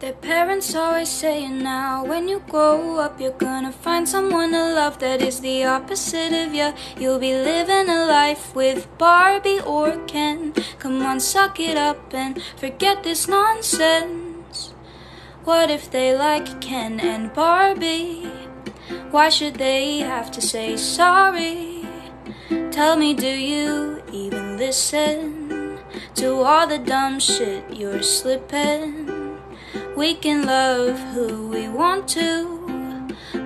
Their parents always saying now, when you grow up, you're gonna find someone to love that is the opposite of you. You'll be living a life with Barbie or Ken. Come on, suck it up and forget this nonsense. What if they like Ken and Barbie? Why should they have to say sorry? Tell me, do you even listen to all the dumb shit you're slipping? We can love who we want to.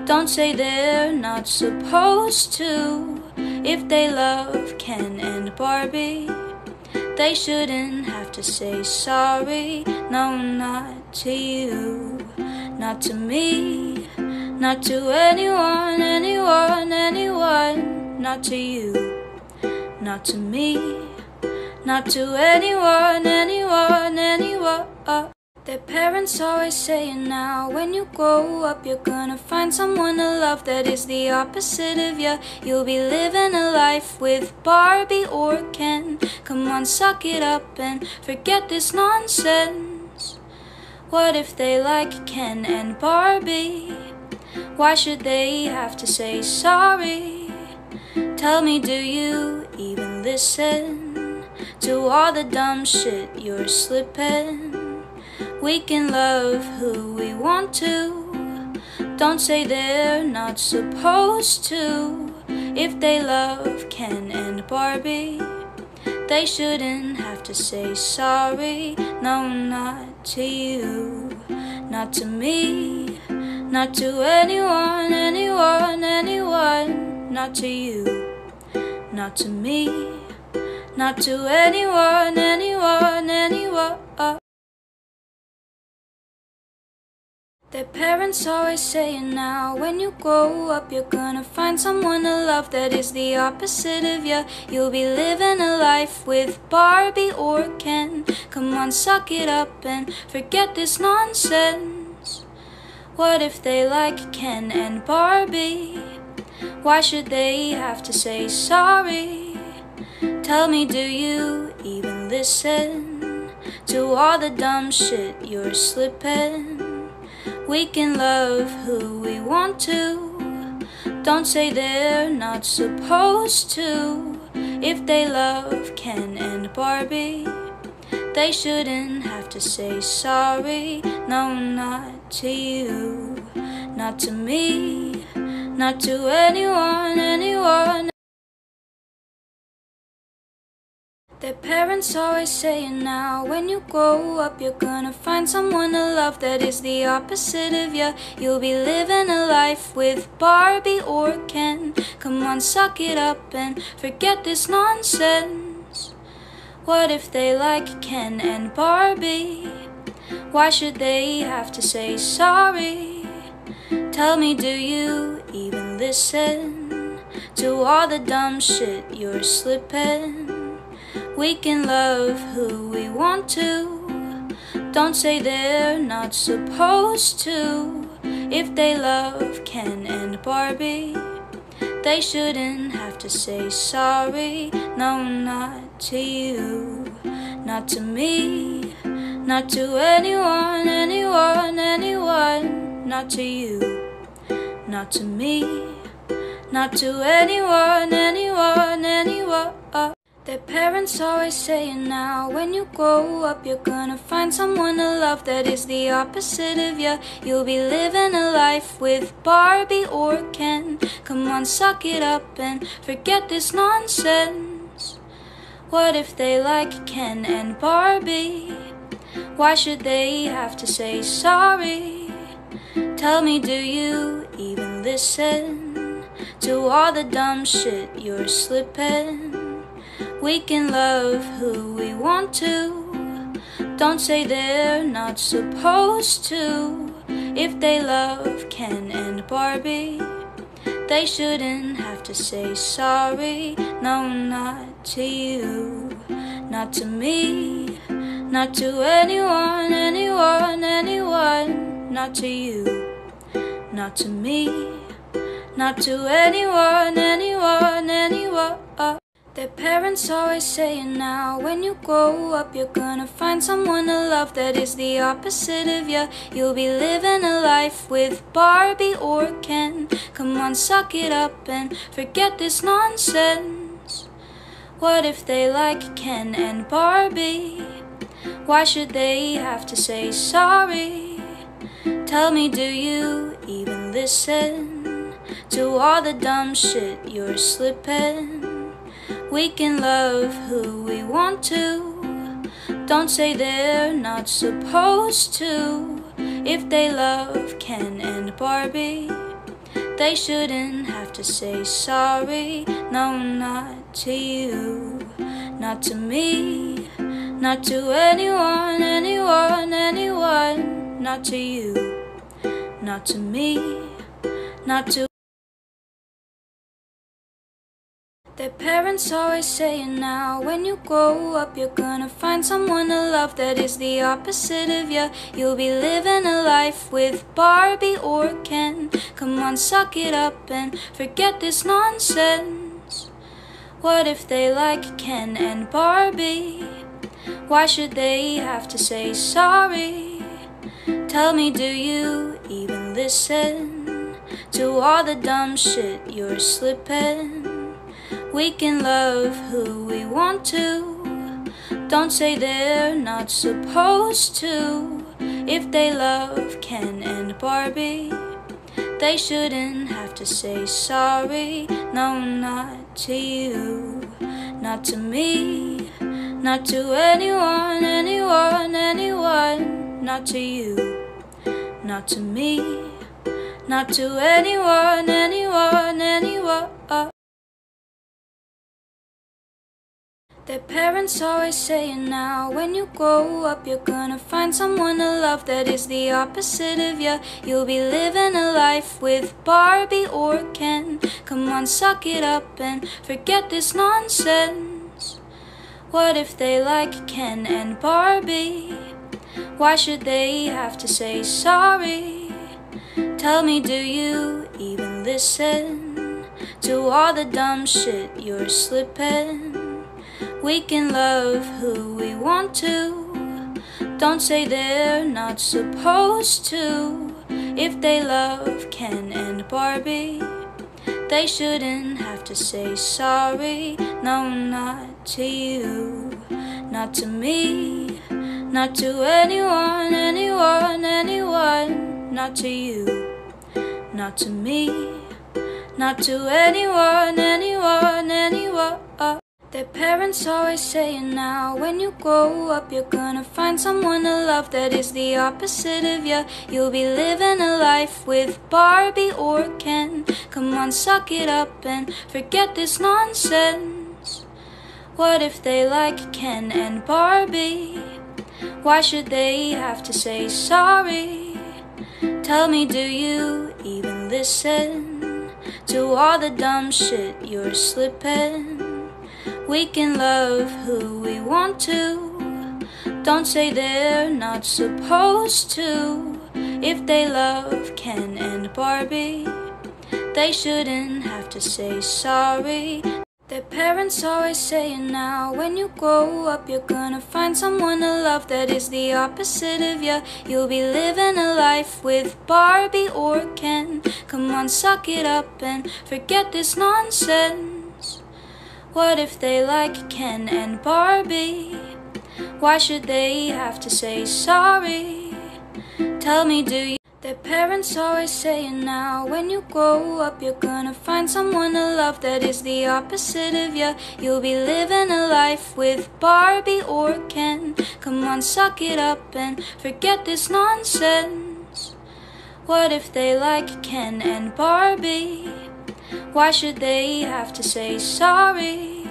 Don't say they're not supposed to. If they love Ken and Barbie, they shouldn't have to say sorry. No, not to you, not to me, not to anyone, anyone, anyone, not to you, not to me, not to anyone, anyone, anyone. Their parents always saying now, when you grow up, you're gonna find someone to love that is the opposite of you. You'll be living a life with Barbie or Ken. Come on, suck it up and forget this nonsense. What if they like Ken and Barbie? Why should they have to say sorry? Tell me, do you even listen to all the dumb shit you're slipping? We can love who we want to. Don't say they're not supposed to. If they love Ken and Barbie, they shouldn't have to say sorry. No, not to you, not to me, not to anyone, anyone, anyone, not to you, not to me, not to anyone, anyone, anyone. Their parents always saying now, when you grow up, you're gonna find someone to love that is the opposite of you. You'll be living a life with Barbie or Ken. Come on, suck it up and forget this nonsense. What if they like Ken and Barbie? Why should they have to say sorry? Tell me, do you even listen to all the dumb shit you're slipping? We can love who we want to. Don't say they're not supposed to. If they love Ken and Barbie, they shouldn't have to say sorry. No, not to you, not to me, not to anyone, anyone. Their parents always saying now, when you grow up, you're gonna find someone to love that is the opposite of you. You'll be living a life with Barbie or Ken. Come on, suck it up and forget this nonsense. What if they like Ken and Barbie? Why should they have to say sorry? Tell me, do you even listen to all the dumb shit you're slipping? We can love who we want to. Don't say they're not supposed to. If they love Ken and Barbie, they shouldn't have to say sorry. No, not to you, not to me, not to anyone, anyone, anyone, not to you, not to me, not to anyone, anyone, anyone. Their parents always saying now, when you grow up, you're gonna find someone to love that is the opposite of you. You'll be living a life with Barbie or Ken. Come on, suck it up and forget this nonsense. What if they like Ken and Barbie? Why should they have to say sorry? Tell me, do you even listen to all the dumb shit you're slipping? We can love who we want to. Don't say they're not supposed to. If they love Ken and Barbie, they shouldn't have to say sorry. No, not to you, not to me, not to anyone, anyone, anyone, not to you, not to me, not to anyone, anyone, anyone. Their parents always saying now when you grow up you're gonna find someone to love that is the opposite of you You'll be living a life with Barbie or Ken Come on suck it up and forget this nonsense What if they like Ken and Barbie? Why should they have to say sorry? Tell me do you even listen To all the dumb shit you're slipping we can love who we want to. Don't say they're not supposed to. If they love Ken and Barbie, they shouldn't have to say sorry. No, not to you, not to me, not to anyone, anyone, anyone. Not to you, not to me, not to. Their parents always saying now when you grow up you're gonna find someone to love that is the opposite of you You'll be living a life with Barbie or Ken Come on suck it up and forget this nonsense What if they like Ken and Barbie? Why should they have to say sorry? Tell me do you even listen To all the dumb shit you're slipping we can love who we want to. Don't say they're not supposed to. If they love Ken and Barbie, they shouldn't have to say sorry. No, not to you, not to me, not to anyone, anyone, anyone. Not to you, not to me, not to anyone, anyone, anyone. Their parents always saying now when you grow up you're gonna find someone to love that is the opposite of you You'll be living a life with Barbie or Ken Come on suck it up and forget this nonsense What if they like Ken and Barbie? Why should they have to say sorry? Tell me do you even listen To all the dumb shit you're slipping we can love who we want to. Don't say they're not supposed to. If they love Ken and Barbie, they shouldn't have to say sorry. No, not to you, not to me, not to anyone, anyone, anyone. Not to you, not to me, not to anyone, anyone, anyone. Their parents always saying now when you grow up you're gonna find someone to love that is the opposite of you You'll be living a life with Barbie or Ken Come on suck it up and forget this nonsense What if they like Ken and Barbie? Why should they have to say sorry? Tell me do you even listen To all the dumb shit you're slipping we can love who we want to. Don't say they're not supposed to. If they love Ken and Barbie, they shouldn't have to say sorry. Their parents always saying now when you grow up you're gonna find someone to love that is the opposite of you You'll be living a life with Barbie or Ken Come on suck it up and forget this nonsense what if they like Ken and Barbie? Why should they have to say sorry? Tell me, do you? Their parents always saying now when you grow up you're gonna find someone to love that is the opposite of you You'll be living a life with Barbie or Ken Come on suck it up and forget this nonsense What if they like Ken and Barbie? Why should they have to say sorry?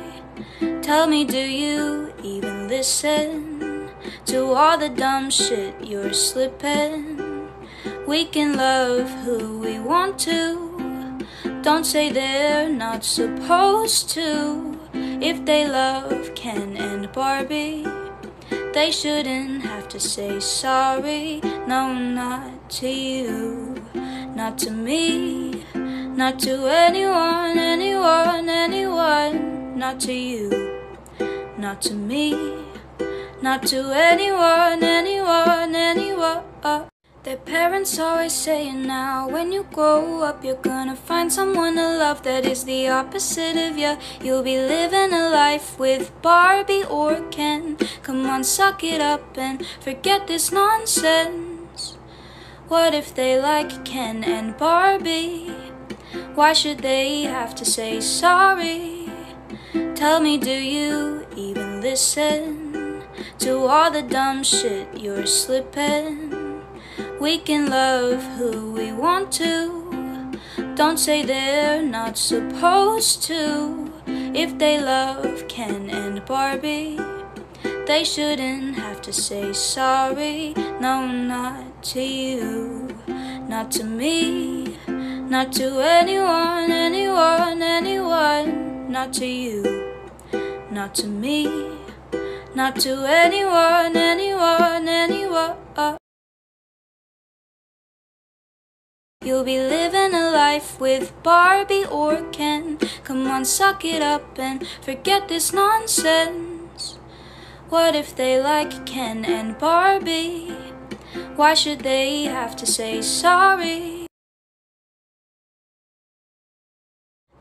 Tell me, do you even listen to all the dumb shit you're slipping? We can love who we want to. Don't say they're not supposed to. If they love Ken and Barbie, they shouldn't have to say sorry. No, not to you, not to me. Not to anyone, anyone, anyone. Not to you, not to me, not to anyone, anyone, anyone. Their parents always saying now when you grow up you're gonna find someone to love that is the opposite of you You'll be living a life with Barbie or Ken. Come on suck it up and forget this nonsense. What if they like Ken and Barbie? Why should they have to say sorry? Tell me do you even listen To all the dumb shit you're slipping we can love who we want to. Don't say they're not supposed to. If they love Ken and Barbie, they shouldn't have to say sorry. No, not to you, not to me, not to anyone, anyone, anyone. Not to you, not to me, not to anyone, anyone, anyone. You'll be living a life with Barbie or Ken. Come on, suck it up and forget this nonsense. What if they like Ken and Barbie? Why should they have to say sorry?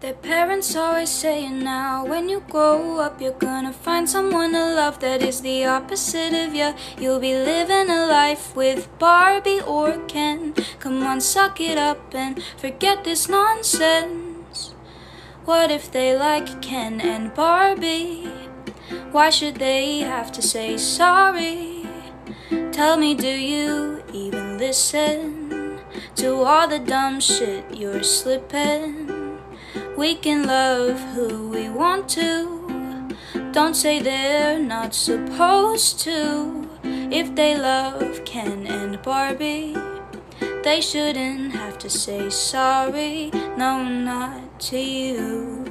Their parents always saying now when you grow up you're gonna find someone to love that is the opposite of you You'll be living a life with Barbie or Ken Come on suck it up and forget this nonsense What if they like Ken and Barbie? Why should they have to say sorry? Tell me do you even listen To all the dumb shit you're slipping we can love who we want to. Don't say they're not supposed to. If they love Ken and Barbie, they shouldn't have to say sorry. No, not to you,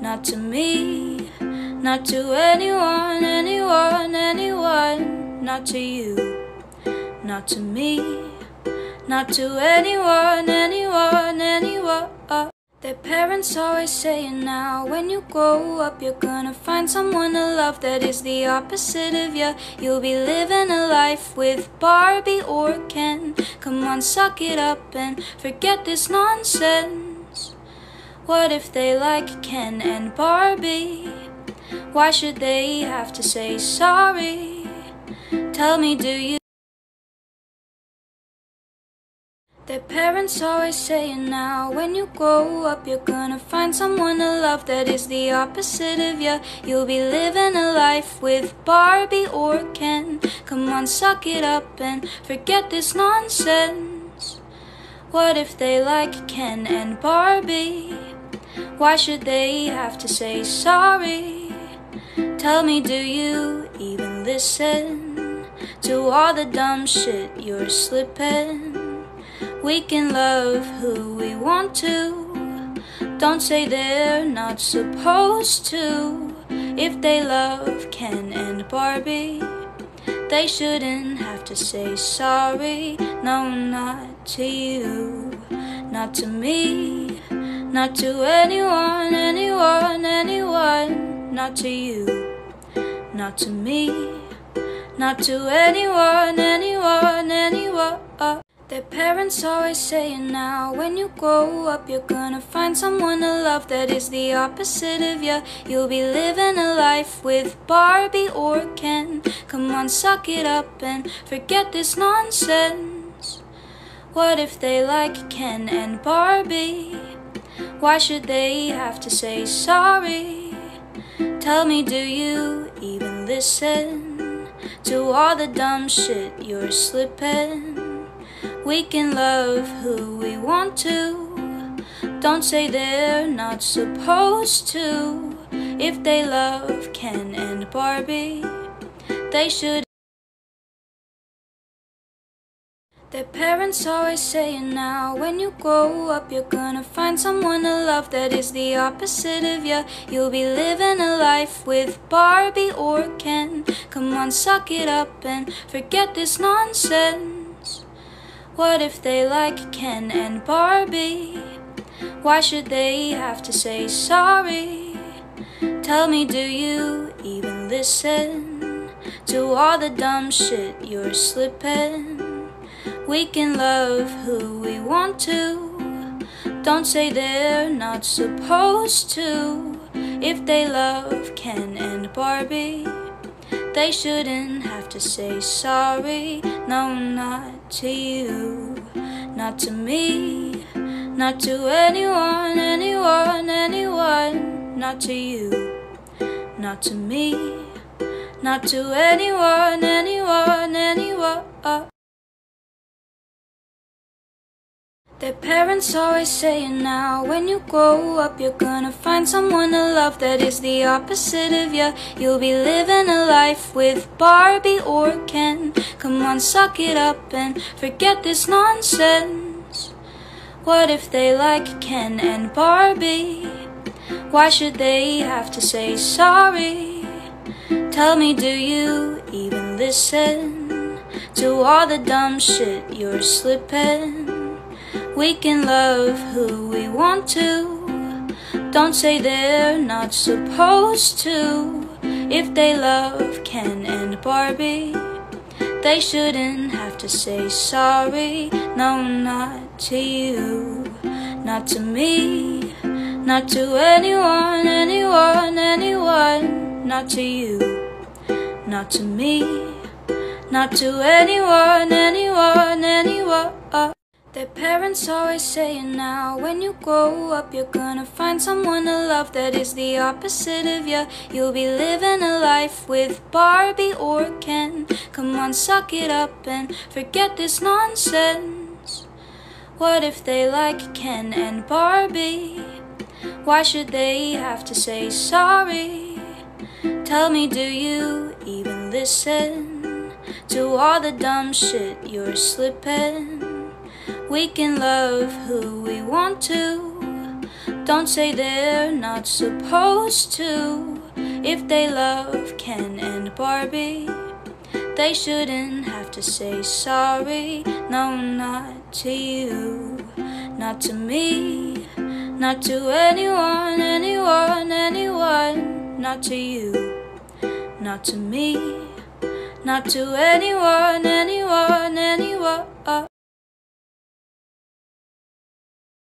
not to me, not to anyone, anyone, anyone. Not to you, not to me, not to anyone, anyone, anyone. Their parents always saying now when you grow up you're gonna find someone to love that is the opposite of you You'll be living a life with Barbie or Ken Come on suck it up and forget this nonsense What if they like Ken and Barbie? Why should they have to say sorry? Tell me do you Their parents always saying now when you grow up you're gonna find someone to love that is the opposite of you You'll be living a life with Barbie or Ken Come on suck it up and forget this nonsense What if they like Ken and Barbie? Why should they have to say sorry? Tell me do you even listen To all the dumb shit you're slipping we can love who we want to. Don't say they're not supposed to. If they love Ken and Barbie, they shouldn't have to say sorry. No, not to you, not to me, not to anyone, anyone, anyone. Not to you, not to me, not to anyone, anyone. Their parents always saying now when you grow up you're gonna find someone to love that is the opposite of you You'll be living a life with Barbie or Ken Come on suck it up and forget this nonsense What if they like Ken and Barbie? Why should they have to say sorry? Tell me do you even listen To all the dumb shit you're slipping we can love who we want to. Don't say they're not supposed to. If they love Ken and Barbie, they should. Their parents always saying now when you grow up you're gonna find someone to love that is the opposite of you You'll be living a life with Barbie or Ken Come on suck it up and forget this nonsense what if they like Ken and Barbie? Why should they have to say sorry? Tell me, do you even listen to all the dumb shit you're slipping? We can love who we want to. Don't say they're not supposed to. If they love Ken and Barbie, they shouldn't have to say sorry. No, not to you, not to me, not to anyone, anyone, anyone, not to you not to me, not to anyone, anyone, anyone. Their parents always saying now, when you grow up, you're gonna find someone to love that is the opposite of you. You'll be living a life with Barbie or Ken. Come on, suck it up and forget this nonsense. What if they like Ken and Barbie? Why should they have to say sorry? Tell me, do you even listen to all the dumb shit you're slipping? We can love who we want to. Don't say they're not supposed to. If they love Ken and Barbie, they shouldn't have to say sorry. No, not to you, not to me. Not to anyone, anyone, anyone, not to you, not to me, not to anyone, anyone, anyone. Their parents always saying now, when you grow up, you're gonna find someone to love that is the opposite of you. You'll be living a life with Barbie or Ken. Come on, suck it up and forget this nonsense. What if they like Ken and Barbie? Why should they have to say sorry? Tell me, do you even listen to all the dumb shit you're slipping? We can love who we want to. Don't say they're not supposed to. If they love Ken and Barbie, they shouldn't have to say sorry. No, not to you, not to me. Not to anyone, anyone, anyone, not to you, not to me, not to anyone, anyone, anyone.